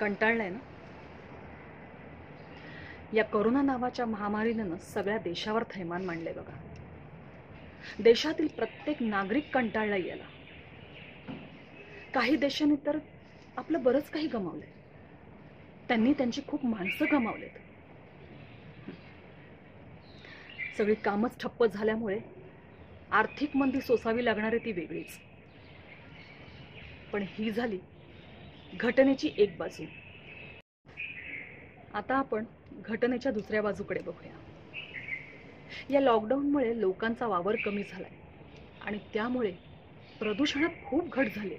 कंटाळलंय ना? या करोना नावाच्या महामारीनं ना सगळ्या देशावर थैमान मांडले बघा. देशातील प्रत्येक नागरिक कंटाळला याला काही देशांनी तर आपलं बरंच काही गमावलंय. त्यांनी त्यांची खूप माणसं गमावलेत. सगळी कामच ठप्प झाल्यामुळे आर्थिक मंदी सोसावी लागणारी ती वेगळीच. पण ही झाली घटनेची एक बाजू. आता आपण घटनेच्या दुसऱ्या बाजूकडे बघूया. या लॉकडाऊनमुळे लोकांचा वावर कमी झालाय आणि त्यामुळे प्रदूषणात खूप घट झाली.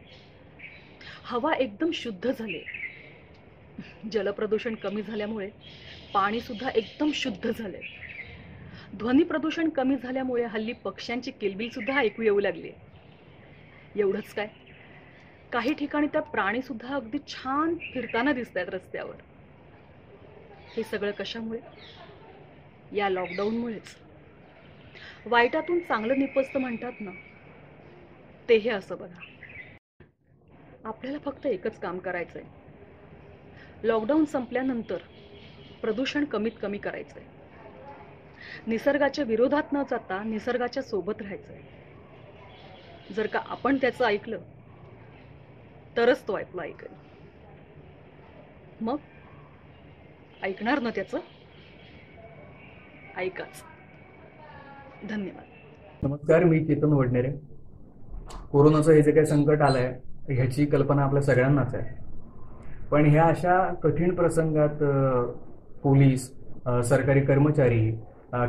हवा एकदम शुद्ध झाली. जलप्रदूषण कमी झाल्यामुळे पाणी सुद्धा एकदम शुद्ध झाले ध्वनी प्रदूषण कमी झाल्यामुळे हल्ली पक्ष्यांची किलबिल सुद्धा ऐकू येऊ लागली. एवढंच काय? काही ठिकाणी त्या प्राणी सुद्धा अगदी छान फिरताना दिसत आहेत रस्त्यावर. हे सगळं कशामुळे? या लॉकडाऊनमुळेच वाईटातून चांगलं निपजतं म्हणतात ना ते हे असं बघा. आपल्याला फक्त एकच काम करायचं आहे लॉकडाऊन संपल्यानंतर प्रदूषण कमीत कमी करायचंय. निसर्गाच्या विरोधात न जाता निसर्गाच्या सोबत राहायचंय. जर का आपण त्याचं ऐकलं तरच तो ऐकलं ऐकेल. मग? ऐकणार ना त्याचं? ऐकाच. धन्यवाद. नमस्कार मी चेतन वडनेरे. कोरोनाचं हे जे काही संकट आलंय ह्याची कल्पना आपल्या सगळ्यांनाच आहे. पण ह्या अशा कठीण प्रसंगात पोलीस सरकारी कर्मचारी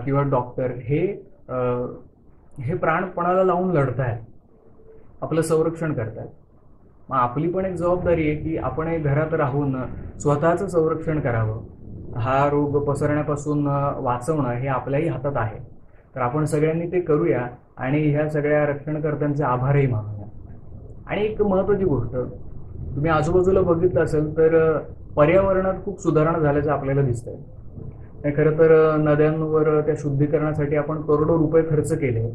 किंवा डॉक्टर हे हे प्राणपणाला लावून लढतायत. आपलं संरक्षण करतायत. मग आपली पण एक जबाबदारी आहे की आपणही घरात राहून स्वतःचं संरक्षण करावं. हा रोग पसरण्यापासून वाचवणं हे आपल्याही हातात आहे. तर आपण सगळ्यांनी ते करूया आणि ह्या सगळ्या रक्षणकर्त्यांचे आभारही मानूया आणि एक महत्वाची गोष्ट तुम्ही आजूबाजूला बघितलं असेल तर पर्यावरणात खूप सुधारणा झाल्याचं आपल्याला दिसतंय. आहे खरं तर नद्यांवर त्या शुद्धीकरणासाठी आपण करोडो रुपये खर्च केले.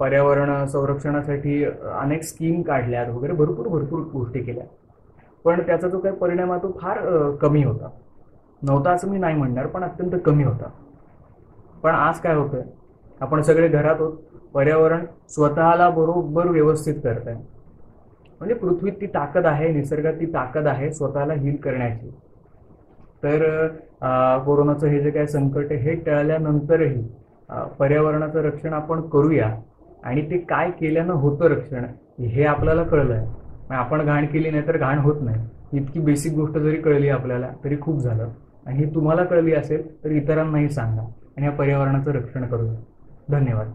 पर्यावरण संरक्षणासाठी अनेक स्कीम काढल्यात वगैरे भरपूर भरपूर गोष्टी केल्या पण त्याचा जो काही परिणाम आहे तो फार कमी होता. नव्हता असं मी नाही म्हणणार पण अत्यंत कमी होता. पण आज काय होतंय? आपण सगळे घरात होत पर्यावरण स्वतःला बरोबर व्यवस्थित करत आहे म्हणजे पृथ्वीत ती ताकद आहे निसर्गात ती ताकद आहे स्वतःला हील करण्याची. तर कोरोनाचं हे जे काय संकट आहे हे टळल्यानंतरही पर्यावरणाचं रक्षण आपण करूया आणि ते काय केल्यानं होतं रक्षण हे आपल्याला कळलं आहे आपण घाण केली नाही तर घाण होत नाही. इतकी बेसिक गोष्ट जरी कळली आपल्याला तरी खूप झालं. आणि ही तुम्हाला कळली असेल तर इतरांनाही सांगा आणि या पर्यावरणाचं रक्षण करूया. धन्यवाद.